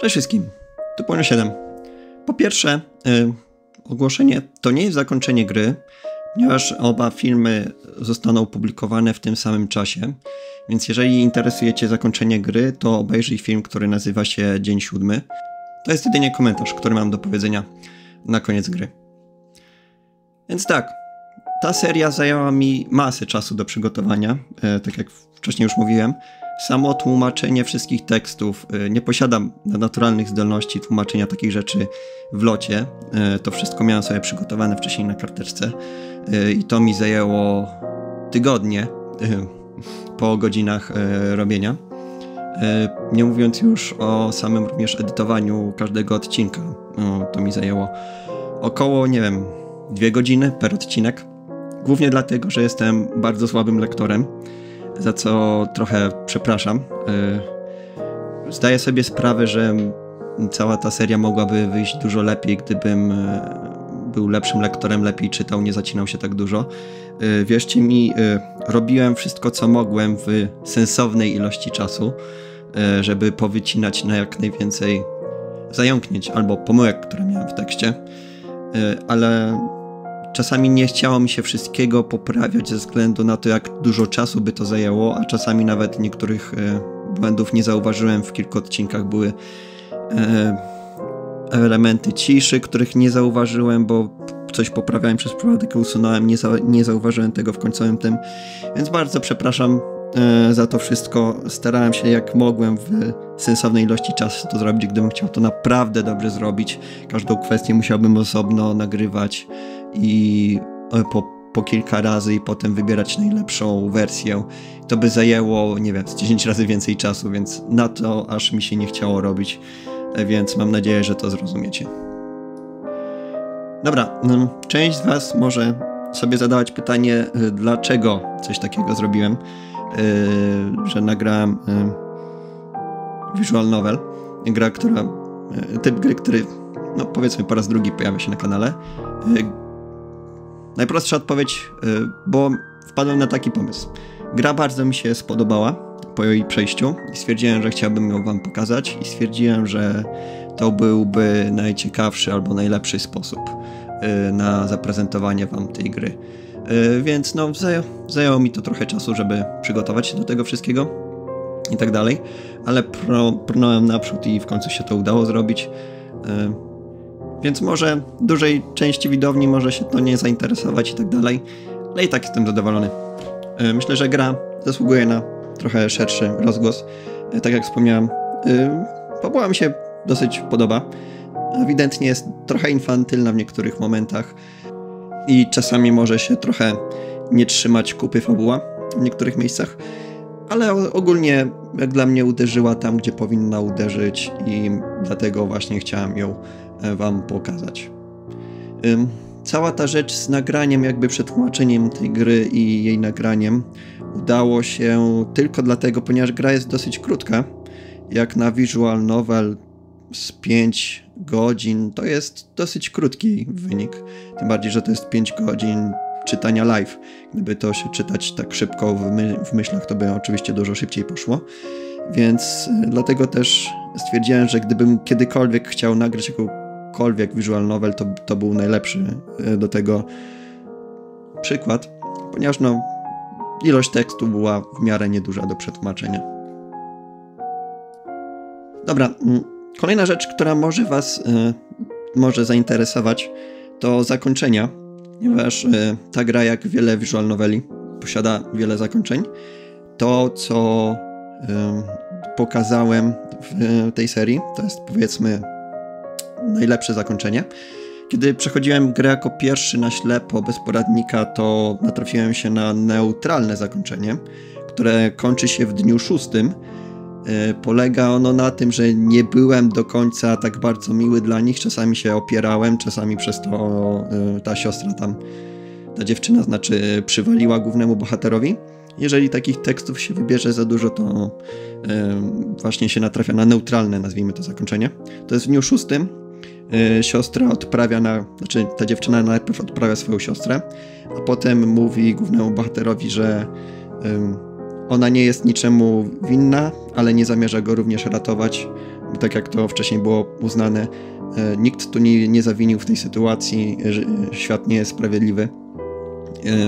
Cześć wszystkim, tu Płynio 7. Po pierwsze, y, ogłoszenie to nie jest zakończenie gry, ponieważ oba filmy zostaną opublikowane w tym samym czasie. Więc jeżeli interesujecie zakończenie gry, to obejrzyj film, który nazywa się Dzień Siódmy. To jest jedynie komentarz, który mam do powiedzenia na koniec gry. Więc tak, ta seria zajęła mi masę czasu do przygotowania, e, tak jak wcześniej już mówiłem. Samo tłumaczenie wszystkich tekstów, e, nie posiadam naturalnych zdolności tłumaczenia takich rzeczy w locie. E, to wszystko miałem sobie przygotowane wcześniej na karteczce i to mi zajęło tygodnie po godzinach robienia. Nie mówiąc już o samym również edytowaniu każdego odcinka. To mi zajęło około, nie wiem, dwie godziny per odcinek. Głównie dlatego, że jestem bardzo słabym lektorem, za co trochę przepraszam. Y, zdaję sobie sprawę, że cała ta seria mogłaby wyjść dużo lepiej, gdybym y, był lepszym lektorem, lepiej czytał, nie zacinał się tak dużo. Y, wierzcie mi, robiłem wszystko, co mogłem w sensownej ilości czasu, żeby powycinać na jak najwięcej zająknięć albo pomyłek, które miałem w tekście, ale Czasami nie chciało mi się wszystkiego poprawiać ze względu na to, jak dużo czasu by to zajęło, a czasami nawet niektórych e, błędów nie zauważyłem. W kilku odcinkach były e, elementy ciszy, których nie zauważyłem, bo coś poprawiałem przez przypadek, usunąłem, nie, za, nie zauważyłem tego w końcowym tym. Więc bardzo przepraszam e, za to wszystko. Starałem się jak mogłem w sensownej ilości czasu to zrobić, gdybym chciał to naprawdę dobrze zrobić. Każdą kwestię musiałbym osobno nagrywać i e, po, po kilka razy i potem wybierać najlepszą wersję. To by zajęło, nie wiem, z 10 razy więcej czasu, więc na to aż mi się nie chciało robić, e, więc mam nadzieję, że to zrozumiecie. Dobra, mm, część z Was może sobie zadawać pytanie, e, dlaczego coś takiego zrobiłem, że nagrałem visual novel, gra, która, typ gry, który, no powiedzmy po raz drugi pojawia się na kanale, Najprostsza odpowiedź, y, bo wpadłem na taki pomysł. Gra bardzo mi się spodobała po jej przejściu i stwierdziłem, że chciałbym ją wam pokazać i stwierdziłem, że to byłby najciekawszy albo najlepszy sposób y, na zaprezentowanie wam tej gry. Y, więc no, zajęło mi to trochę czasu, żeby przygotować się do tego wszystkiego i tak dalej, ale prnąłem naprzód i w końcu się to udało zrobić. Więc może dużej części widowni może się to nie zainteresować i tak dalej, ale i tak jestem zadowolony. E, myślę, że gra zasługuje na trochę szerszy rozgłos. E, tak jak wspomniałem, e, fabuła mi się dosyć podoba. Ewidentnie jest trochę infantylna w niektórych momentach i czasami może się trochę nie trzymać kupy fabuła w niektórych miejscach, ale ogólnie jak dla mnie uderzyła tam, gdzie powinna uderzyć i dlatego właśnie chciałem ją wam pokazać. Cała ta rzecz z nagraniem, jakby przetłumaczeniem tej gry i jej nagraniem udało się tylko dlatego, ponieważ gra jest dosyć krótka. Jak na visual novel z 5 godzin, to jest dosyć krótki wynik. Tym bardziej, że to jest 5 godzin czytania live. Gdyby to się czytać tak szybko w, my w myślach, to by oczywiście dużo szybciej poszło. Więc e, dlatego też stwierdziłem, że gdybym kiedykolwiek chciał nagrać jako jakikolwiek visual novel, to, to był najlepszy e, do tego przykład, ponieważ no, ilość tekstu była w miarę nieduża do przetłumaczenia. Dobra, mm, kolejna rzecz, która może Was y, może zainteresować, to zakończenia, ponieważ y, ta gra, jak wiele visual noveli, posiada wiele zakończeń. To, co y, pokazałem w tej serii, to jest powiedzmy najlepsze zakończenie. Kiedy przechodziłem grę jako pierwszy na ślepo, bez poradnika, to natrafiłem się na neutralne zakończenie, które kończy się w dniu szóstym. E, polega ono na tym, że nie byłem do końca tak bardzo miły dla nich. Czasami się opierałem, czasami przez to e, ta siostra tam, ta dziewczyna, znaczy przywaliła głównemu bohaterowi. Jeżeli takich tekstów się wybierze za dużo, to właśnie się natrafia na neutralne, nazwijmy to zakończenie. To jest w dniu szóstym siostra odprawia na, znaczy ta dziewczyna najpierw odprawia swoją siostrę, a potem mówi głównemu bohaterowi, że ona nie jest niczemu winna, ale nie zamierza go również ratować, tak jak to wcześniej było uznane, nikt tu nie, nie zawinił w tej sytuacji, że świat nie jest sprawiedliwy,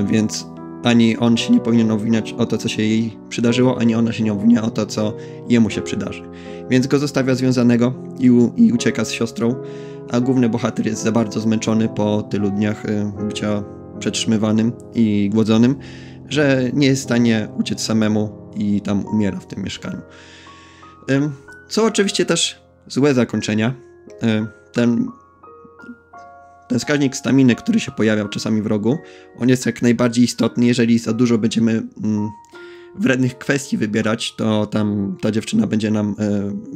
więc ani on się nie powinien obwiniać o to, co się jej przydarzyło, ani ona się nie obwinia o to, co jemu się przydarzy. Więc go zostawia związanego i, u, i ucieka z siostrą, a główny bohater jest za bardzo zmęczony po tylu dniach bycia przetrzymywanym i głodzonym, że nie jest w stanie uciec samemu i tam umiera w tym mieszkaniu. Co oczywiście też złe zakończenia. Ten, ten wskaźnik staminy, który się pojawiał czasami w rogu, on jest jak najbardziej istotny. Jeżeli za dużo będziemy mm, wrednych kwestii wybierać, to tam ta dziewczyna będzie nam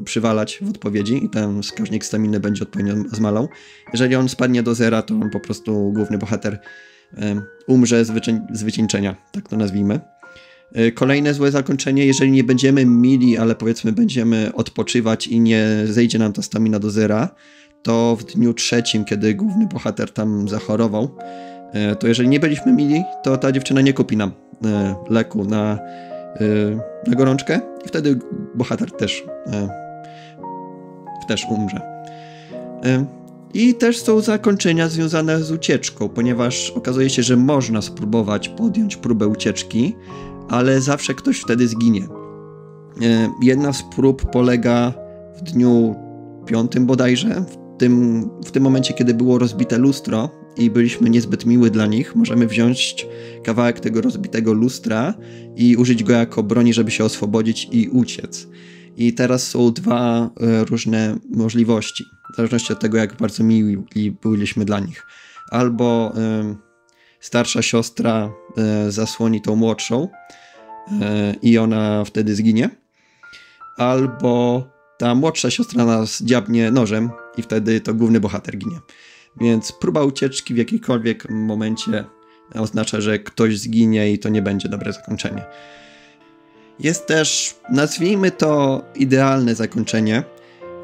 y, przywalać w odpowiedzi i ten wskaźnik staminy będzie odpowiednio zmalał. Jeżeli on spadnie do zera, to on po prostu główny bohater umrze z, z wycieńczenia, tak to nazwijmy. E, kolejne złe zakończenie, jeżeli nie będziemy mili, ale powiedzmy będziemy odpoczywać i nie zejdzie nam ta stamina do zera, to w dniu trzecim, kiedy główny bohater tam zachorował, e, to jeżeli nie byliśmy mili, to ta dziewczyna nie kupi nam e, leku na, na gorączkę i wtedy bohater też, też umrze. I też są zakończenia związane z ucieczką, ponieważ okazuje się, że można spróbować podjąć próbę ucieczki, ale zawsze ktoś wtedy zginie. E, jedna z prób polega w dniu piątym bodajże, tym, w tym momencie, kiedy było rozbite lustro i byliśmy niezbyt miły dla nich, możemy wziąć kawałek tego rozbitego lustra i użyć go jako broni, żeby się oswobodzić i uciec. I teraz są dwa e, różne możliwości, w zależności od tego, jak bardzo mili byliśmy dla nich. Albo starsza siostra e, zasłoni tą młodszą e, i ona wtedy zginie, albo ta młodsza siostra nas dziabnie nożem i wtedy to główny bohater ginie. Więc próba ucieczki w jakikolwiek momencie oznacza, że ktoś zginie i to nie będzie dobre zakończenie. Jest też, nazwijmy to, idealne zakończenie.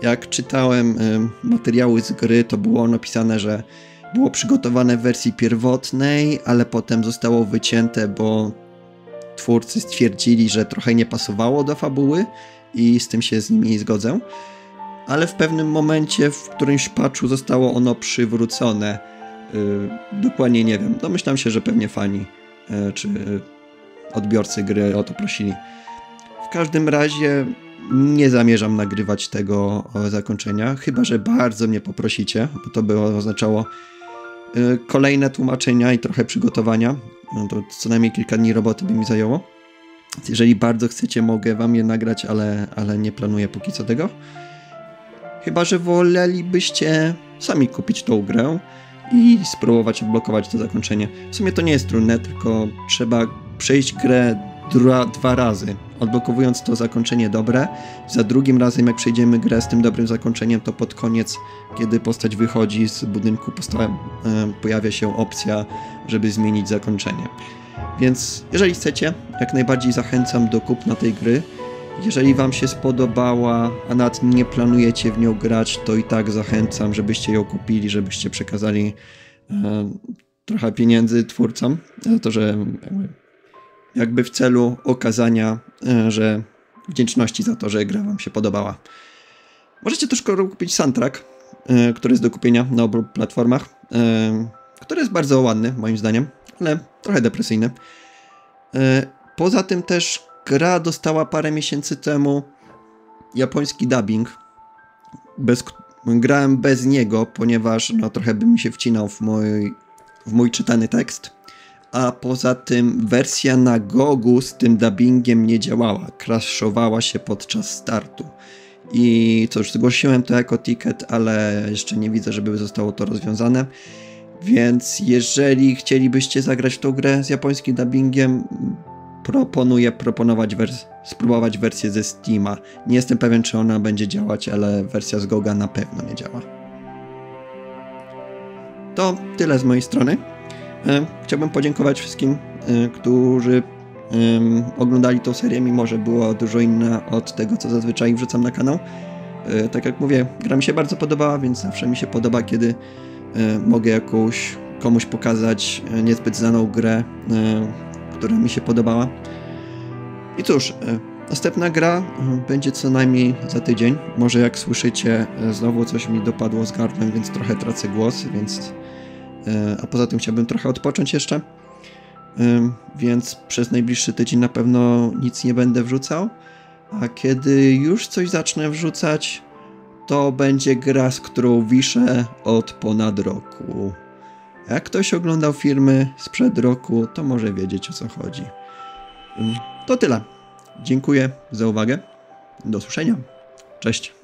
Jak czytałem materiały z gry, to było napisane, że było przygotowane w wersji pierwotnej, ale potem zostało wycięte, bo twórcy stwierdzili, że trochę nie pasowało do fabuły i z tym się z nimi zgodzę. Ale w pewnym momencie, w którymś patchu zostało ono przywrócone. Yy, dokładnie nie wiem. Domyślam się, że pewnie fani yy, czy odbiorcy gry o to prosili każdym razie nie zamierzam nagrywać tego zakończenia, chyba że bardzo mnie poprosicie, bo to by oznaczało y, kolejne tłumaczenia i trochę przygotowania. No to co najmniej kilka dni roboty by mi zajęło. Jeżeli bardzo chcecie, mogę wam je nagrać, ale, ale nie planuję póki co tego. Chyba, że wolelibyście sami kupić tą grę i spróbować odblokować to zakończenie. W sumie to nie jest trudne, tylko trzeba przejść grę dwa, dwa razy, odblokowując to zakończenie dobre. Za drugim razem, jak przejdziemy grę z tym dobrym zakończeniem, to pod koniec, kiedy postać wychodzi z budynku, pojawia się opcja, żeby zmienić zakończenie. Więc jeżeli chcecie, jak najbardziej zachęcam do kupna tej gry. Jeżeli Wam się spodobała, a nawet nie planujecie w nią grać, to i tak zachęcam, żebyście ją kupili, żebyście przekazali e, trochę pieniędzy twórcom za to, że jakby w celu okazania, e, że wdzięczności za to, że gra wam się podobała. Możecie też kupić soundtrack, e, który jest do kupienia na obu platformach, e, który jest bardzo ładny moim zdaniem, trochę depresyjny. Poza tym też gra dostała parę miesięcy temu japoński dubbing. Bez, grałem bez niego, ponieważ no, trochę by mi się wcinał w mój, w mój czytany tekst a poza tym wersja na Gogu z tym dubbingiem nie działała, crashowała się podczas startu. I cóż, zgłosiłem to jako ticket, ale jeszcze nie widzę, żeby zostało to rozwiązane. Więc jeżeli chcielibyście zagrać w tą grę z japońskim dubbingiem, proponuję proponować wers spróbować wersję ze Steama. Nie jestem pewien, czy ona będzie działać, ale wersja z Goga na pewno nie działa. To tyle z mojej strony. E, chciałbym podziękować wszystkim, e, którzy oglądali tą serię, mimo że była dużo inna od tego, co zazwyczaj wrzucam na kanał. E, tak jak mówię, gra mi się bardzo podobała, więc zawsze mi się podoba, kiedy mogę jakąś komuś pokazać niezbyt znaną grę, która mi się podobała. I cóż, Następna gra będzie co najmniej za tydzień. Może jak słyszycie, znowu coś mi dopadło z gardłem, więc trochę tracę głos, więc. A poza tym chciałbym trochę odpocząć jeszcze. Więc przez najbliższy tydzień na pewno nic nie będę wrzucał. A kiedy już coś zacznę wrzucać, to będzie gra, z którą wiszę od ponad roku. Jak ktoś oglądał filmy sprzed roku, to może wiedzieć o co chodzi. To tyle. Dziękuję za uwagę. Do usłyszenia. Cześć.